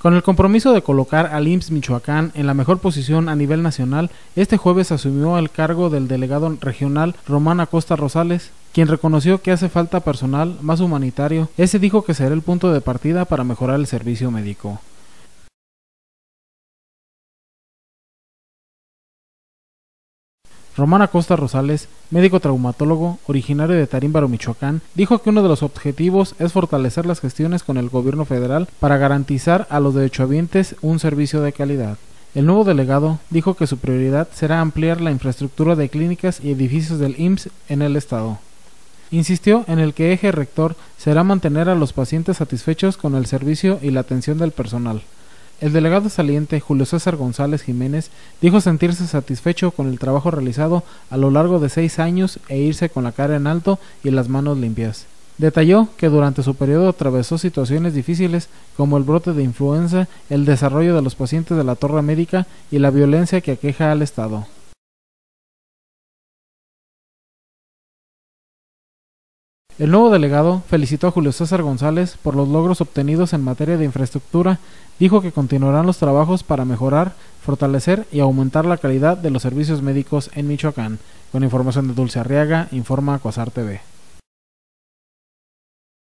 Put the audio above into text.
Con el compromiso de colocar al IMSS Michoacán en la mejor posición a nivel nacional, este jueves asumió el cargo del delegado regional Román Acosta Rosales, quien reconoció que hace falta personal más humanitario. Ese dijo que será el punto de partida para mejorar el servicio médico. Román Acosta Rosales, médico traumatólogo originario de Tarímbaro, Michoacán, dijo que uno de los objetivos es fortalecer las gestiones con el gobierno federal para garantizar a los derechohabientes un servicio de calidad. El nuevo delegado dijo que su prioridad será ampliar la infraestructura de clínicas y edificios del IMSS en el estado. Insistió en el que eje rector será mantener a los pacientes satisfechos con el servicio y la atención del personal. El delegado saliente Julio César González Jiménez dijo sentirse satisfecho con el trabajo realizado a lo largo de seis años e irse con la cara en alto y las manos limpias. Detalló que durante su periodo atravesó situaciones difíciles como el brote de influenza, el desarrollo de los pacientes de la torre médica y la violencia que aqueja al Estado. El nuevo delegado felicitó a Julio César González por los logros obtenidos en materia de infraestructura, dijo que continuarán los trabajos para mejorar, fortalecer y aumentar la calidad de los servicios médicos en Michoacán. Con información de Dulce Arriaga, informa Cosar TV.